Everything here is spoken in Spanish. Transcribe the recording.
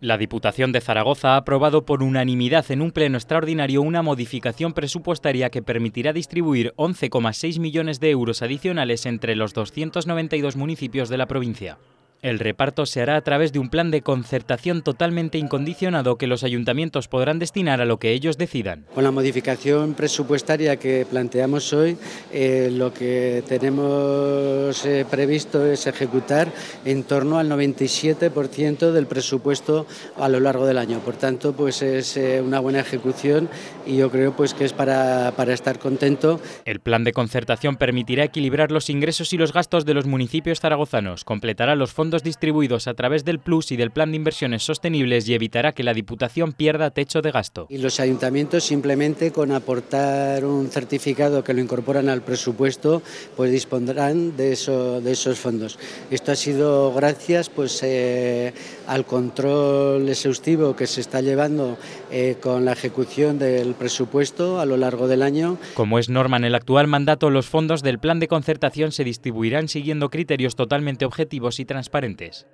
La Diputación de Zaragoza ha aprobado por unanimidad en un pleno extraordinario una modificación presupuestaria que permitirá distribuir 11,6 millones de euros adicionales entre los 292 municipios de la provincia. El reparto se hará a través de un plan de concertación totalmente incondicionado que los ayuntamientos podrán destinar a lo que ellos decidan. Con la modificación presupuestaria que planteamos hoy, eh, lo que tenemos eh, previsto es ejecutar en torno al 97% del presupuesto a lo largo del año. Por tanto, pues es eh, una buena ejecución y yo creo pues que es para, para estar contento. El plan de concertación permitirá equilibrar los ingresos y los gastos de los municipios zaragozanos, completará los fondos distribuidos a través del Plus y del Plan de Inversiones Sostenibles y evitará que la Diputación pierda techo de gasto. Y los ayuntamientos simplemente con aportar un certificado que lo incorporan al presupuesto, pues dispondrán de, eso, de esos fondos. Esto ha sido gracias pues, eh, al control exhaustivo que se está llevando eh, con la ejecución del presupuesto a lo largo del año. Como es norma en el actual mandato, los fondos del plan de concertación se distribuirán siguiendo criterios totalmente objetivos y transparentes.